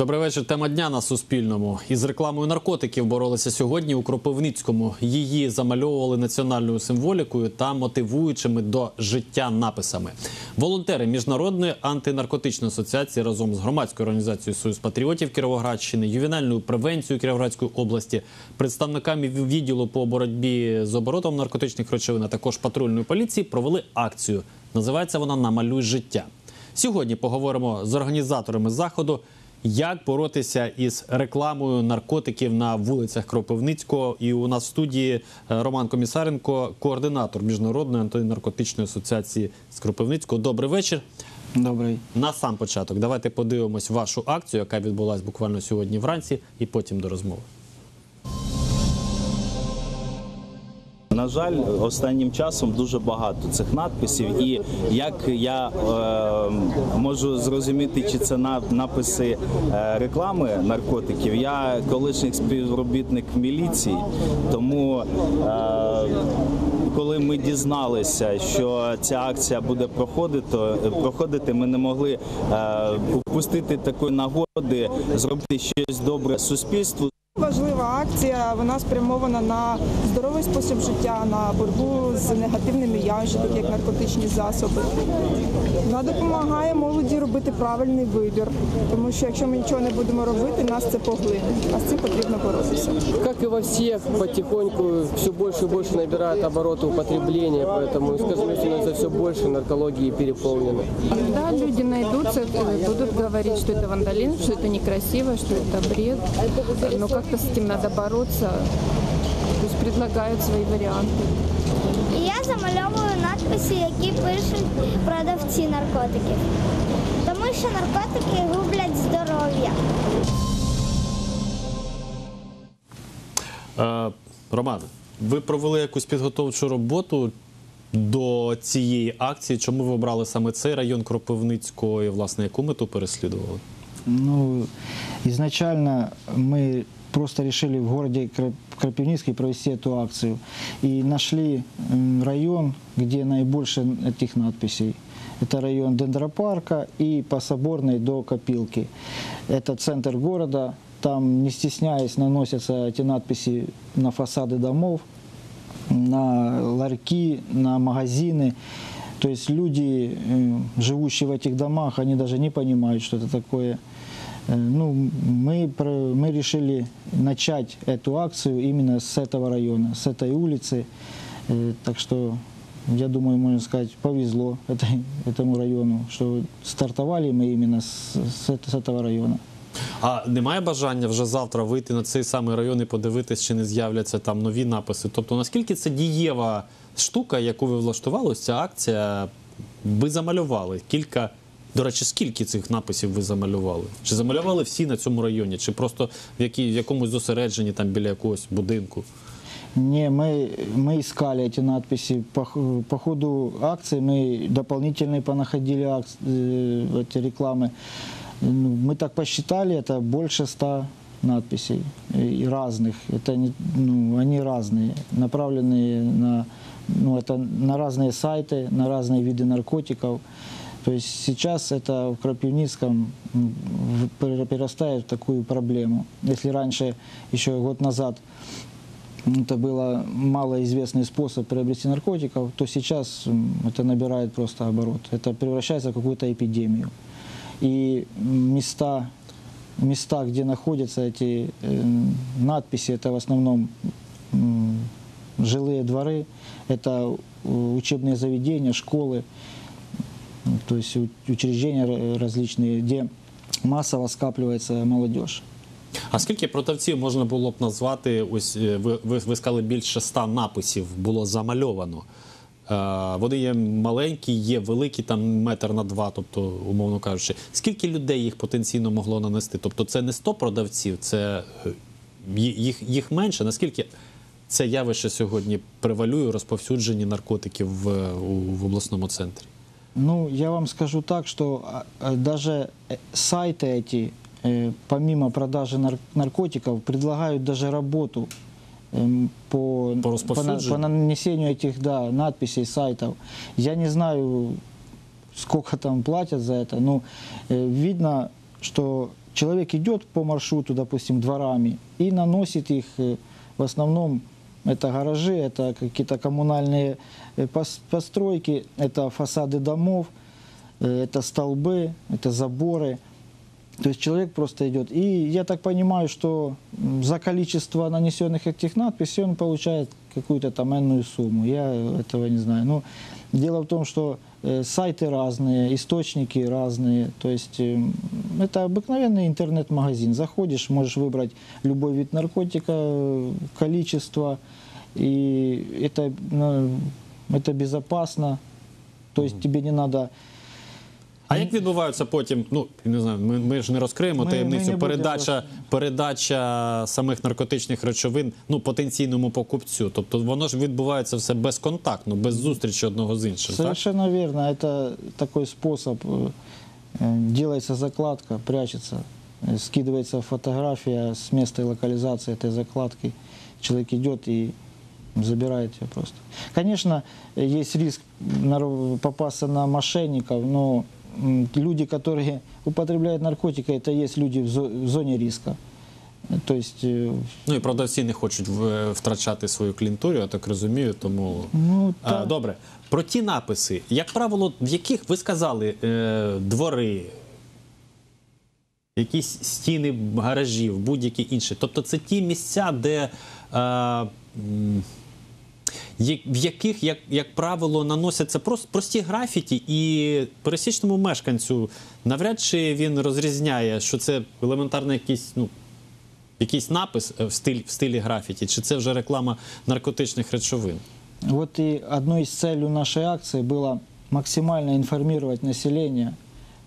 Добрий вечір. Тема дня на Суспільному. Із рекламою наркотиків боролися сьогодні у Кропивницькому. Її замальовували національною символікою та мотивуючими до життя написами. Волонтери міжнародної антинаркотичної асоціації разом з громадською організацією Союз патріотів Кіровоградщини, ювенальною превенцією Кіровоградської області, представниками відділу по боротьбі з оборотом наркотичних речовин, а також патрульної поліції провели акцію. Називається вона Намалюй життя. Сьогодні поговоримо з організаторами заходу. Як боротися із рекламою наркотиків на вулицях Кропивницького? І у нас в студії е, Роман Комісаренко, координатор міжнародної антинаркотичної асоціації з Кропивницького. Добрий вечір. Добрий. На сам початок давайте подивимось вашу акцію, яка відбулася буквально сьогодні вранці, і потім до розмови. На жаль, останнім часом дуже багато цих надписів, і як я е, можу зрозуміти, чи це написи е, реклами наркотиків, я колишній співробітник міліції, тому е, коли ми дізналися, що ця акція буде проходити, проходити, ми не могли е, упустити такої нагоди зробити щось добре суспільству Важлива акція, вона спрямована на здоровий спосіб життя, на боротьбу з негативними явищами, такі як наркотичні засоби. Вона допомагає молоді робити правильний вибір, тому що якщо ми нічого не будемо робити, нас це поглине. А з цим потрібно боротися. Как и во всех, потихоньку все больше и больше набирает обороты употребления, поэтому, скажем, становится все больше, наркологии переполнены. Да, люди найдутся, э, будут говорить, что это вандализм, что это некрасиво, что это бред. Но как-то с этим надо бороться. Пусть предлагают свои варианты. І я замальовую надписи, які пишуть продавці наркотиків. Тому що наркотики гублять здоров'я. Е, Роман, ви провели якусь підготовчу роботу до цієї акції. Чому ви обрали саме цей район Кропивницького і власне яку мету переслідували? Ну, изначально мы Просто решили в городе Кра- Крапивницкий провести эту акцию. И нашли район, где наибольше этих надписей. Это район Дендропарка и по Соборной до Копилки. Это центр города. Там, не стесняясь, наносятся эти надписи на фасады домов, на ларьки, на магазины. То есть люди, живущие в этих домах, они даже не понимают, что это такое. Э, Ну, мы, про- мы решили начать эту акцию именно с этого района, с этой улицы. Э, Так что, я думаю, можно сказать, повезло этой- этому району, что стартовали мы именно с, с это- с этого района. А немає бажання вже завтра вийти на цей самий район і подивитись, чи не з'являться там нові написи? Тобто, наскільки це дієва штука, яку ви влаштували, ось ця акція, ви замалювали кілька. До речі, скільки цих написів ви замалювали? Чи замалювали всі на цьому районі, чи просто в, якій, в якомусь зосередженні там біля якогось будинку? Не, мы, мы искали эти надписи. По, х- по ходу акции мы дополнительные понаходили акц- э, эти рекламы. Ну, Мы так посчитали, это больше ста надписей э, и разных. Это не, ну, они разные, направленные на, ну, это на разные сайты, на разные виды наркотиков. То есть сейчас это в Крапивницком м, в- пере- перерастает в такую проблему. Если раньше, еще год назад, это был малоизвестный способ приобрести наркотиков, то сейчас м, это набирает просто оборот. Это превращается в какую-то эпидемию. И м, места, места где находятся эти э, надписи, это в основном м, жилые дворы, это э, учебные заведения, школы, м, то есть учреждения ра- различные, где массово скапливается молодежь. А скільки продавців можна було б назвати? Ось е, ви, ви, ви сказали, більше ста написів було замальовано. Е, Вони є маленькі, є великі, там метр на два, тобто, умовно кажучи, скільки людей їх потенційно могло нанести? Тобто, це не 100 продавців, це е, їх, їх менше. Наскільки це явище сьогодні превалює розповсюдженні наркотиків в, у, в обласному центрі? Ну, я вам скажу так, что а, а, даже э, сайты эти, э, помимо продажи нар- наркотиков, предлагают даже работу эм, по, По на- распространению? по нанесению этих да, надписей сайтов. Я не знаю, сколько там платят за это, но э, видно, что человек идет по маршруту, допустим, дворами и наносит их, э, в основном это гаражи, это какие-то коммунальные э, пос- постройки, это фасады домов, э, это столбы, это заборы. То есть человек просто идет. И я так понимаю, что м, за количество нанесенных этих надписей он получает какую-то там энную сумму. Я этого не знаю. Ну, дело в том, что э, сайты разные, источники разные. То есть э, это обыкновенный интернет-магазин. Заходишь, можешь выбрать любой вид наркотика, э, количество. И это, ну, это безопасно. То есть тебе не надо А як відбуваються потім? Ну не знаю, ми, ми ж не розкриємо Ми- таємницю. ми не будемо передача, передача самих наркотичних речовин ну потенційному покупцю. Тобто воно ж відбувається все безконтактно, без зустрічі одного з іншим. Так? Совершенно верно. Это такой способ. э, э, Делается закладка, прячется, э, скидывается фотография с места локализации этой закладки. Человек идет и забирает ее просто. Конечно, э, есть риск нар- попасться на мошенников, но м, люди, которые употребляют наркотики, это есть люди в зо- в зоне риска. Э, То есть э, Ну і продавці не хочуть в- втрачати свою клієнтуру, я так розумію. Тому Ну, а, так. добре. Про ті написи, як правило, в яких ви сказали е, двори, якісь стіни гаражів, будь-які інші. Тобто це ті місця, де. Е, м, я- в яких, як, як правило, наносяться прос- прості графіті, і пересічному мешканцю навряд чи він розрізняє, що це елементарно якийсь, ну, якийсь напис е, в, стиль, в стилі графіті, чи це вже реклама наркотичних речовин. Вот и одной из целей нашей акции было максимально информировать население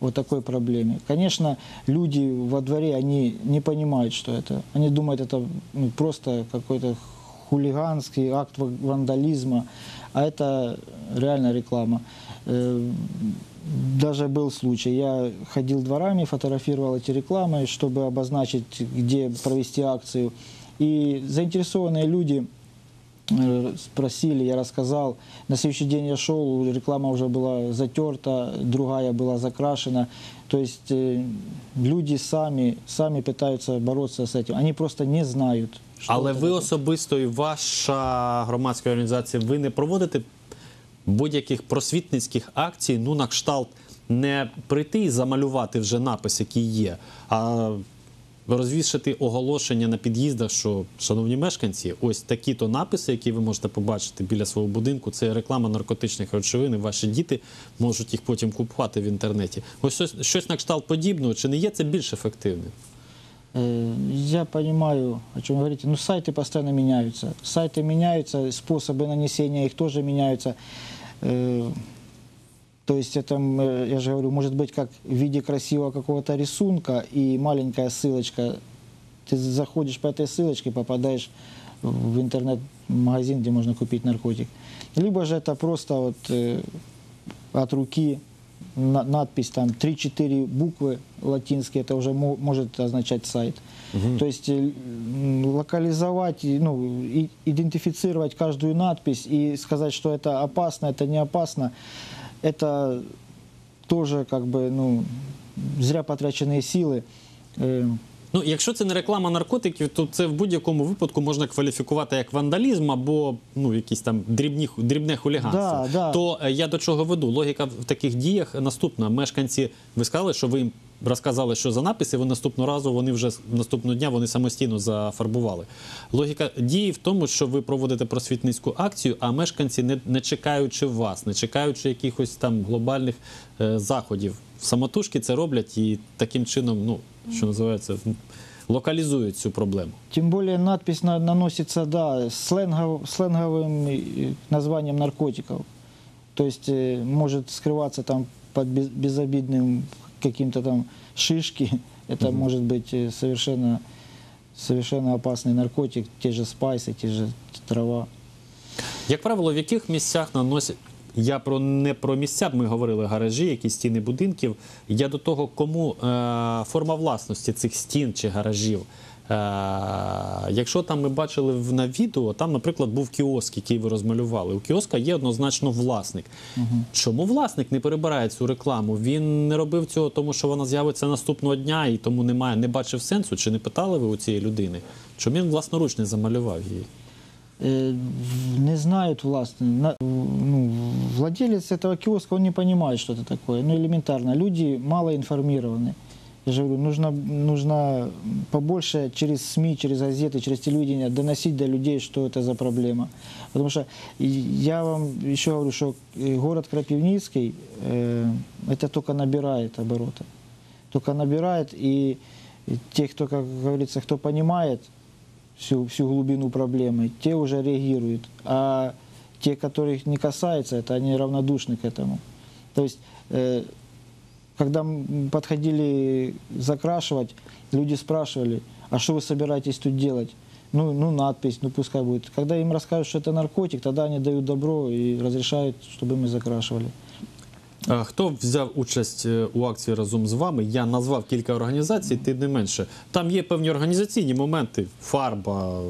о такой проблеме. Конечно, люди во дворе, они не понимают, что это. Они думают, это ну, просто какой-то хулиганский акт ва- вандализма, а это реально реклама. Э, Даже был случай, я ходил дворами, фотографировал эти рекламы, чтобы обозначить, где провести акцию. И заинтересованные люди э, спросили, я рассказал. На следующий день я шел, реклама уже была затерта, другая была закрашена. То есть э, люди сами, сами пытаются бороться с этим. Они просто не знают. Але ви особисто і ваша громадська організація, ви не проводите будь-яких просвітницьких акцій, ну на кшталт не прийти і замалювати вже напис, який є, а розвішати оголошення на під'їздах, що, шановні мешканці, ось такі-то написи, які ви можете побачити біля свого будинку, це реклама наркотичних речовин, і ваші діти можуть їх потім купувати в інтернеті. Ось щось, щось на кшталт подібного, чи не є це більш ефективним? Э, Я понимаю, о чем вы говорите. Но сайты постоянно меняются. Сайты меняются, способы нанесения их тоже меняются. Э, То есть это, э, я же говорю, может быть как в виде красивого какого-то рисунка и маленькая ссылочка. Ты заходишь по этой ссылочке, попадаешь в интернет-магазин, где можно купить наркотик. Либо же это просто вот от руки надпись там 3-4 буквы латинские, это уже мо- может означать сайт. То есть э, локализовать, ну, идентифицировать каждую надпись и сказать, что это опасно, это не опасно, это тоже как бы ну, зря потраченные силы. Ну, якщо це не реклама наркотиків, то це в будь-якому випадку можна кваліфікувати як вандалізм або ну якісь там дрібні дрібне хуліганство. Да, да. То е, я до чого веду? Логіка в таких діях наступна. Мешканці, ви сказали, що ви їм розказали, що за написи, ви наступного разу вони вже наступного дня вони самостійно зафарбували. Логіка дії в тому, що ви проводите просвітницьку акцію, а мешканці, не, не чекаючи вас, не чекаючи якихось там глобальних е, заходів, самотужки це роблять і таким чином, ну що називається, локалізують цю проблему. Тем более надпись на- наносится, да, сленгов, сленговым э, названием наркотиков. То есть э, может скрываться там под без- безобидным каким-то там шишки. Это может быть э, совершенно, совершенно опасный наркотик, те же спайсы, те же трава. Як правило, в яких місцях наносять. Я про не про місця, ми говорили гаражі, якісь стіни будинків. Я до того, кому е, форма власності цих стін чи гаражів. якщо там ми бачили в- на відео, там, наприклад, був кіоск, який ви розмалювали. У кіоска є однозначно власник. Чому власник не перебирає цю рекламу? Він не робив цього, тому що вона з'явиться наступного дня і тому немає, не бачив сенсу. Чи не питали ви у цієї людини? Чому він власноруч не замалював її? Э, в- не знают властные. На- ну, владелец этого киоска, он не понимает, что это такое. Ну, элементарно. Люди мало информированы. Я же говорю, нужно, нужно побольше через СМИ, через газеты, через телевидение доносить до людей, что это за проблема. Потому что и я вам еще говорю, что э, город Крапивницкий, э, это только набирает обороты. Только набирает, и и те, кто, как говорится, кто понимает, всю, всю глубину проблемы, те уже реагируют. А те, которых не касается, это они равнодушны к этому. То есть, э, когда м, подходили закрашивать, люди спрашивали, а что вы собираетесь тут делать? Ну, ну, надпись, ну пускай будет. Когда им расскажут, что это наркотик, тогда они дают добро и разрешают, чтобы мы закрашивали. А Хто взяв участь е, у акції разом з вами? Я назвав кілька організацій, тим не менше. Там є певні організаційні моменти, фарба,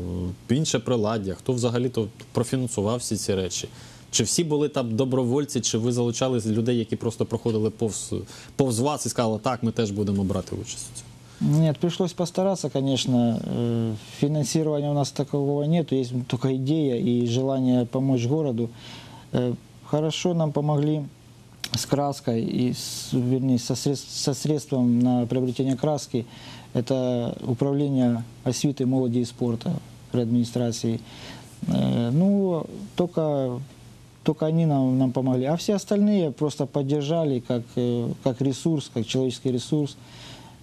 е, інше приладдя. Хто взагалі то профінансував всі ці речі? Чи всі були там добровольці, чи ви залучали людей, які просто проходили повз, повз вас і сказали, так, ми теж будемо брати участь у цьому? Нет, пришлось постараться, конечно. Э, Финансирования у нас такового нет, есть только идея и желание помочь городу. Э, Хорошо нам помогли с краской, и с, вернее, со, средств- со средством на приобретение краски. Это управление освиты, молоди и спорта при администрации. Э, Ну, только, только они нам, нам помогли. А все остальные просто поддержали как, э, как ресурс, как человеческий ресурс.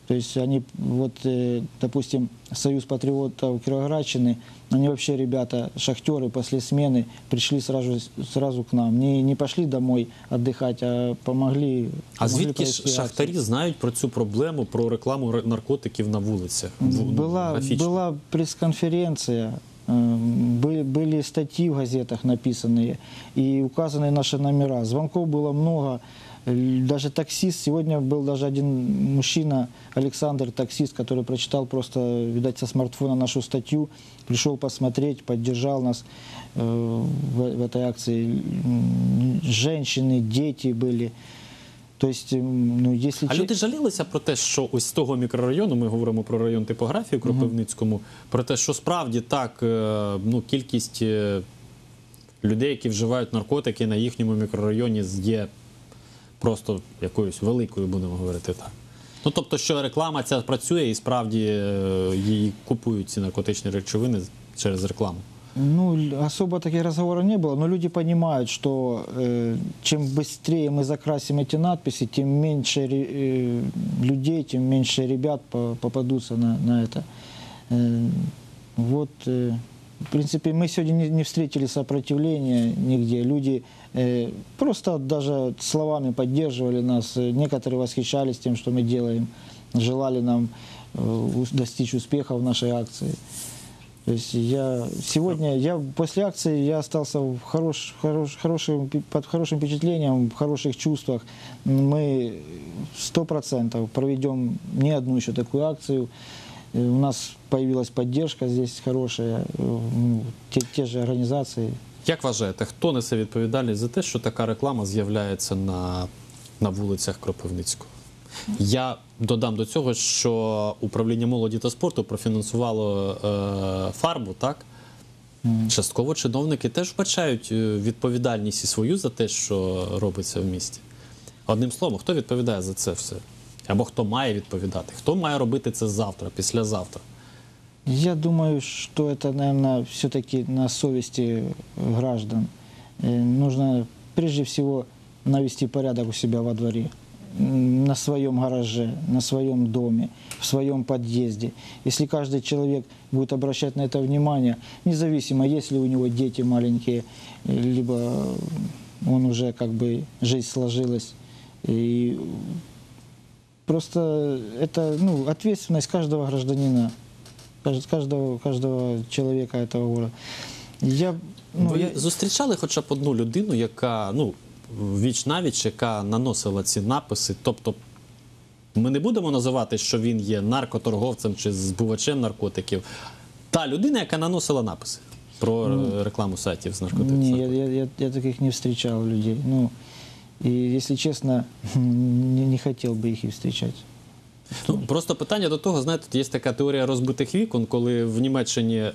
То есть они, вот, э, допустим, Союз патриотов Кировоградщины, они вообще ребята, шахтеры после смены, пришли сразу, сразу к нам. Не, не пошли домой отдыхать, а помогли. А помогли звідки ж провести шахтарі акцию. знають про цю проблему, про рекламу р- наркотиків на вулицях? В- ну, Была, графічно? была пресс-конференция, э, были, были статьи в газетах написанные и указаны наши номера. Звонков было много. Л- Даже таксист, сегодня был даже один мужчина, Александр, таксист, который прочитал просто, видать, со смартфона нашу статью, пришел посмотреть, поддержал нас э, в, в этой акции. М, Женщины, дети были. То есть, м, ну, если... А люди жалілися про те, що ось з того мікрорайону, ми говоримо про район типографії у Кропивницькому, про те, що справді так, е, ну, кількість е, людей, які вживають наркотики на їхньому мікрорайоні, є просто якоюсь великою, будемо говорити так. Ну, тобто, що реклама ця працює і справді е, її купують ці наркотичні речовини через рекламу. Ну, л- особо таких разговоров не было, но люди понимают, что э, чем быстрее мы закрасим эти надписи, тем меньше ре- э, людей, тем меньше ребят по- попадутся на, на это. Э, вот, э, в принципе, мы сегодня не, не встретили сопротивления нигде. Люди э, просто даже словами поддерживали нас. Э, Некоторые восхищались тем, что мы делаем, желали нам э, ус- достичь успеха в нашей акции. То есть я сегодня, я после акции я остался в хорош, хорош, хорошим, пи- под хорошим впечатлением, в хороших чувствах. Мы сто процентов проведем не одну еще такую акцию. Э, У нас появилась поддержка здесь хорошая, э, ну, те, те же организации. Як вважаєте, хто несе відповідальність за те, що така реклама з'являється на, на вулицях Кропивницького? Я додам до цього, що управління молоді та спорту профінансувало е, фарбу, так? Частково чиновники теж вбачають е, відповідальність і свою за те, що робиться в місті. Одним словом, хто відповідає за це все? Або хто має відповідати? Хто має робити це завтра, післязавтра? Я думаю, что это, наверное, все-таки на совести граждан. Э, Нужно прежде всего навести порядок у себя во дворе, м, на своем гараже, на своем доме, в своем подъезде. Если каждый человек будет обращать на это внимание, независимо, есть ли у него дети маленькие, э, либо он уже как бы жизнь сложилась, и просто это ну, ответственность каждого гражданина, кажд- каждого, каждого человека этого города. Я, ну, Ви я, зустрічали хоча б одну людину, яка ну віч навіч, яка наносила ці написи, тобто Ми не будемо називати, що він є наркоторговцем чи збувачем наркотиків. Та людина, яка наносила написи про е, рекламу сайтів з наркотиків. Ні, я, я, я, я таких не зустрічав людей. Ну, и если честно, не, не хотел бы их и встречать. Ну, просто питання до того, знаєте, є така теорія розбитих вікон, коли в Німеччині е,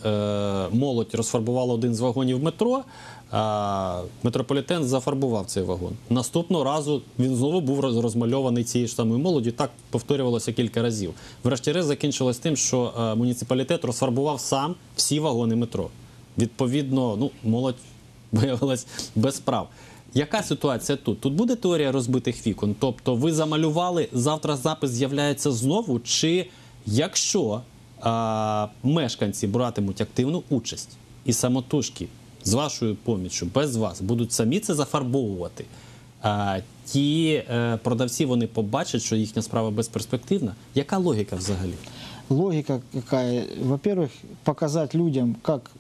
молодь розфарбувала один з вагонів метро, а метрополітен зафарбував цей вагон. Наступного разу він знову був розмальований цією ж самою молоддю. Так повторювалося кілька разів. Врешті-решт закінчилось тим, що е, муніципалітет розфарбував сам всі вагони метро. Відповідно, ну, молодь виявилась без прав. Яка ситуація тут? Тут буде теорія розбитих вікон. Тобто ви замалювали, завтра запис з'являється знову. Чи якщо а, мешканці братимуть активну участь і самотужки з вашою поміччю, без вас, будуть самі це зафарбовувати, а, ті е, продавці вони побачать, що їхня справа безперспективна. Яка логіка взагалі? Логика какая? Во-первых, показать людям, как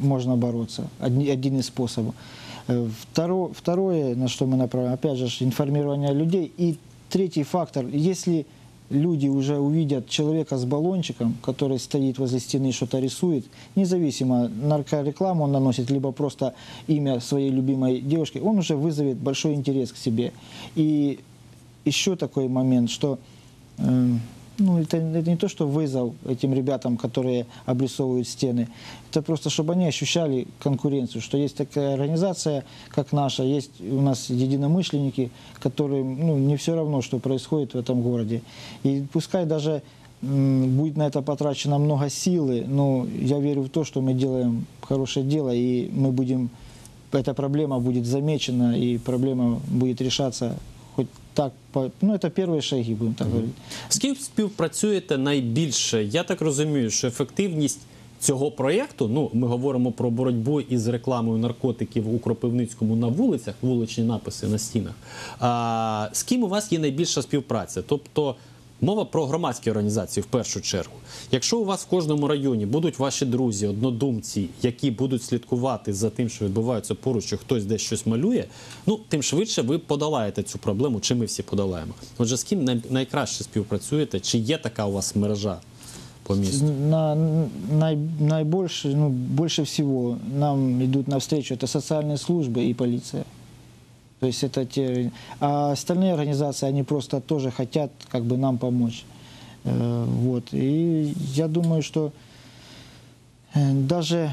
можно бороться. Одни- один из способов. Э, Второ- второе, на что мы направим, опять же, информирование людей. И третий фактор, если люди уже увидят человека с баллончиком, который стоит возле стены что-то рисует, независимо, наркорекламу он наносит, либо просто имя своей любимой девушки, он уже вызовет большой интерес к себе. И еще такой момент, что э, ну, это, это не то, что вызов этим ребятам, которые обрисовывают стены, это просто, чтобы они ощущали конкуренцию, что есть такая организация, как наша, есть у нас единомышленники, которым ну, не все равно, что происходит в этом городе. И пускай даже м, будет на это потрачено много силы, но я верю в то, что мы делаем хорошее дело, и мы будем, эта проблема будет замечена, и проблема будет решаться хоть так, ну, це перші шаги, будемо так говорити. З ким співпрацюєте найбільше? Я так розумію, що ефективність цього проєкту, ну ми говоримо про боротьбу із рекламою наркотиків у Кропивницькому на вулицях, вуличні написи на стінах. А, з ким у вас є найбільша співпраця? Тобто мова про громадські організації в першу чергу. Якщо у вас в кожному районі будуть ваші друзі, однодумці, які будуть слідкувати за тим, що відбувається поруч, що хтось десь щось малює, ну тим швидше ви подолаєте цю проблему, чи ми всі подолаємо. Отже, з ким най- найкраще співпрацюєте? Чи є така у вас мережа по місту? На, най, наибольше, ну, больше всего нам идут навстречу это социальные службы и полиция. То есть это те, а остальные организации, они просто тоже хотят как бы нам помочь. Э, Вот. И я думаю, что э, даже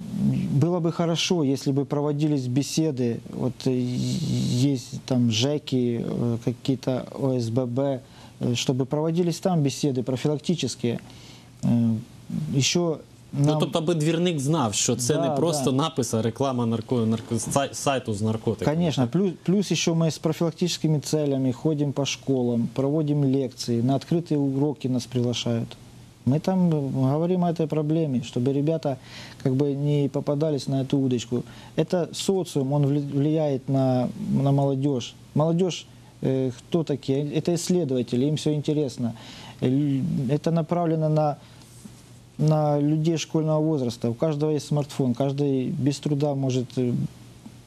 было бы хорошо, если бы проводились беседы, вот э, есть там ЖЭКи, какие-то ОСББ, чтобы проводились там беседы профилактические. Э, Еще Ну нам... тобто, аби двірник знав, що це Да, не просто да. напис, а реклама нарко, нарко, сай- сайту з наркотиками. Конечно, плюс, плюс еще мы с профилактическими целями ходим по школам, проводим лекции, на открытые уроки нас приглашают. Мы там э, говорим о этой проблеме, чтобы ребята как бы не попадались на эту удочку. Это социум, он вли- влияет на, на молодежь. Молодежь, э, кто такие? Это исследователи, им все интересно. Э, лю- Это направлено на на людей школьного возраста. У каждого есть смартфон, каждый без труда может э,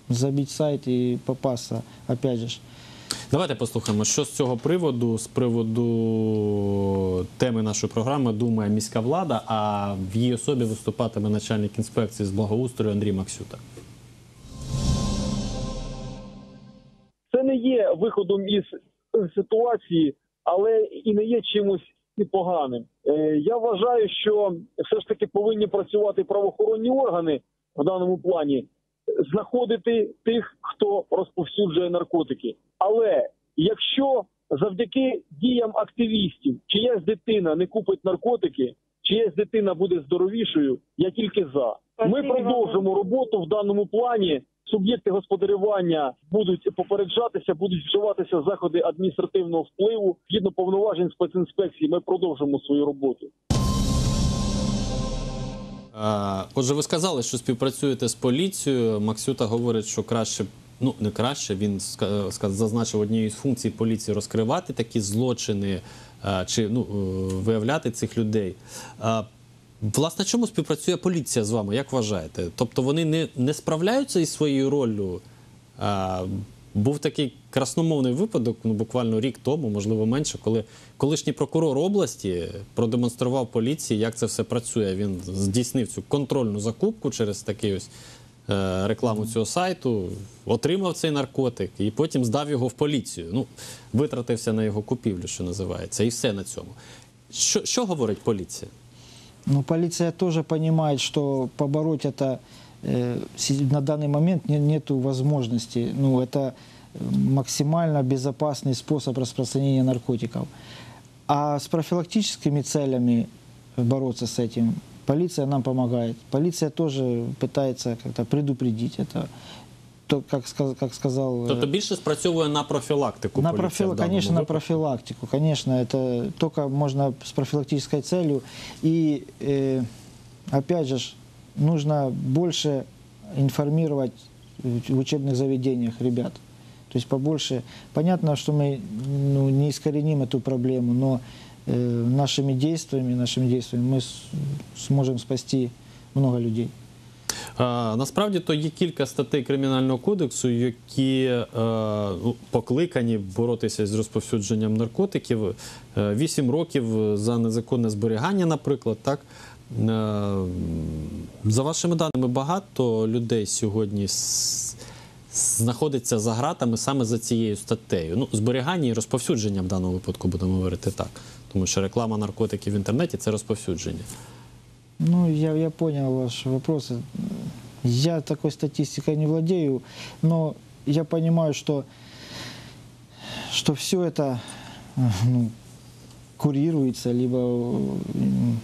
забить сайт и попасться, опять же. Давайте послухаємо, що з цього приводу, з приводу теми нашої програми думає міська влада, а в її особі виступатиме начальник інспекції з благоустрою Андрій Максюта. це не є виходом із ситуації, але і не є чимось і поганим. Е, Я вважаю, що все ж таки повинні працювати правоохоронні органи в даному плані, знаходити тих, хто розповсюджує наркотики. Але якщо завдяки діям активістів чиясь дитина не купить наркотики, чиясь дитина буде здоровішою, я тільки за. Ми продовжимо роботу в даному плані. Суб'єкти господарювання будуть попереджатися, будуть вживатися заходи адміністративного впливу. Згідно повноважень спецінспекції, ми продовжимо свою роботу. Отже, ви сказали, що співпрацюєте з поліцією. Максюта говорить, що краще, ну не краще. Він зазначив однією з функцій поліції розкривати такі злочини чи ну, е, виявляти цих людей. Власне, чому співпрацює поліція з вами? Як вважаєте? Тобто вони не, не справляються із своєю роллю а, був такий красномовний випадок, ну буквально рік тому, можливо менше, коли колишній прокурор області продемонстрував поліції, як це все працює. Він здійснив цю контрольну закупку через такий ось е, рекламу цього сайту, отримав цей наркотик і потім здав його в поліцію. Ну, витратився на його купівлю, що називається, і все на цьому. Що, що говорить поліція? Ну, полиция тоже понимает, что побороть это э, си- на данный момент не, нету возможности. Ну, это э, максимально безопасный способ распространения наркотиков. А с профилактическими целями бороться с этим полиция нам помогает. Полиция тоже пытается как-то предупредить это. То, как, сказ- как сказал... э, Тобто більше спрацьовує на профілактику. на поліція профил... в даному Конечно, на випадку? профилактику. Конечно, это только можно с профилактической целью. И э, опять же, ж, нужно больше информировать в учебных заведениях ребят. То есть побольше. Понятно, что мы ну, не искореним эту проблему, но э, нашими действиями, нашими действиями мы с- сможем спасти много людей. Насправді то є кілька статей кримінального кодексу, які е, ну, покликані боротися з розповсюдженням наркотиків. Е, Вісім років за незаконне зберігання, наприклад, так. Е, За вашими даними, багато людей сьогодні знаходиться за ґратами саме за цією статтею. Ну, зберігання і розповсюдження в даному випадку будемо говорити так. Тому що реклама наркотиків в інтернеті це розповсюдження. Ну, я, я понял ваш вопрос. Я такой статистикой не владею, но я понимаю, что, что все это ну, курируется, либо м,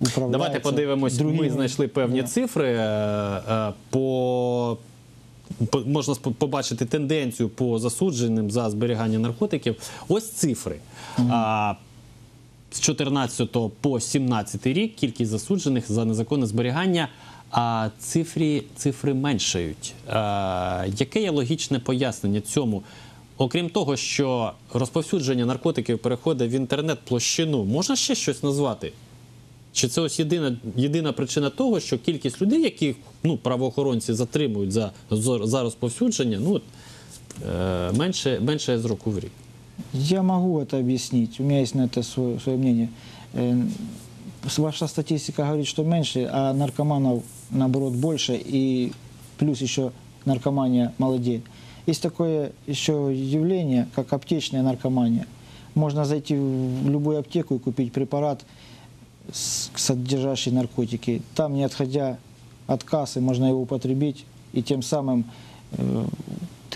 управляется Давайте подивимось. Ми знайшли певні Да. цифри е, е, по. по- Можна побачити тенденцію по засудженим за зберігання наркотиків. Ось цифри. А, з 14 по 17 рік кількість засуджених за незаконне зберігання, а цифри, цифри меншають. Яке є логічне пояснення цьому? Окрім того, що розповсюдження наркотиків переходить в інтернет-площину, можна ще щось назвати? Чи це ось єдина, єдина причина того, що кількість людей, яких ну, правоохоронці затримують за, за за розповсюдження, ну, е, менше, менше з року в рік? Я могу это объяснить. У меня есть на это свое, свое мнение. Э, с- Ваша статистика говорит, что меньше, а наркоманов, наоборот, больше, и плюс еще наркомания молодеет. Есть такое еще явление, как аптечная наркомания. Можно зайти в любую аптеку и купить препарат, с- содержащий наркотики. Там, не отходя от кассы, можно его употребить, и тем самым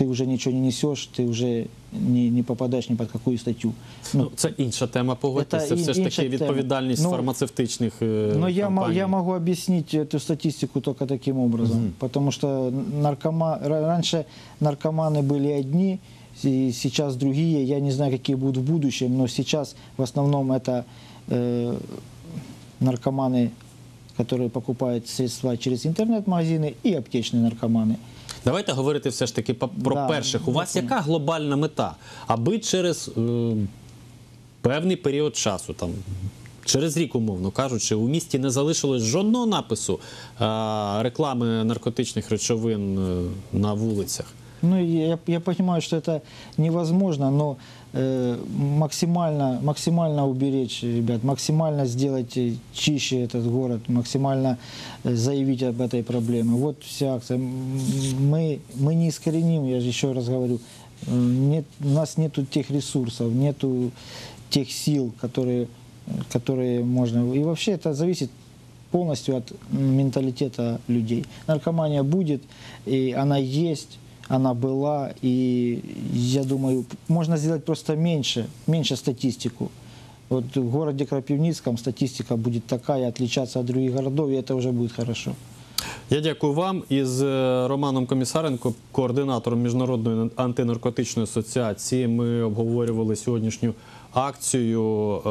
э, ты уже ничего не несешь, ты уже не, не попадаешь ни под какую статью. Ну, це інша тема, погодьтеся. Це Все ж інша таки тема. відповідальність Ну, фармацевтичних е, Но я, мо- компаній. я могу объяснить эту статистику только таким образом. Потому что наркома... ра- раньше наркоманы были одни, и сейчас другие. Я не знаю, какие будут в будущем, но сейчас в основном это э, наркоманы, которые покупают средства через интернет-магазины, и аптечные наркоманы. Давайте говорити все ж таки про Да, перших. У вас яка глобальна мета? Аби через е, певний період часу, там, через рік, умовно кажучи, у місті не залишилось жодного напису е, реклами наркотичних речовин е, на вулицях. Ну, я, я понимаю, что это невозможно, но максимально, максимально уберечь ребят, максимально сделать э, чище этот город, максимально э, заявить об этой проблеме. Вот вся акция. М, Мы, мы не искореним, я же еще раз говорю, э, нет, у нас нету тех ресурсов, нету тех сил, которые, э, которые можно... И вообще это зависит полностью от м, менталитета людей. Наркомания будет, и она есть, она была, и я думаю, можно сделать просто меньше, меньше статистику. Вот в городе Крапивницком статистика будет такая, отличаться от других городов, и это уже будет хорошо. Я дякую вам із е, Романом Комісаренко, координатором Міжнародної антинаркотичної асоціації. Ми обговорювали сьогоднішню акцію. Е,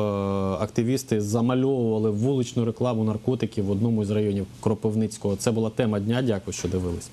Активісти замальовували вуличну рекламу наркотиків в одному із районів Кропивницького. Це була тема дня. Дякую, що дивились.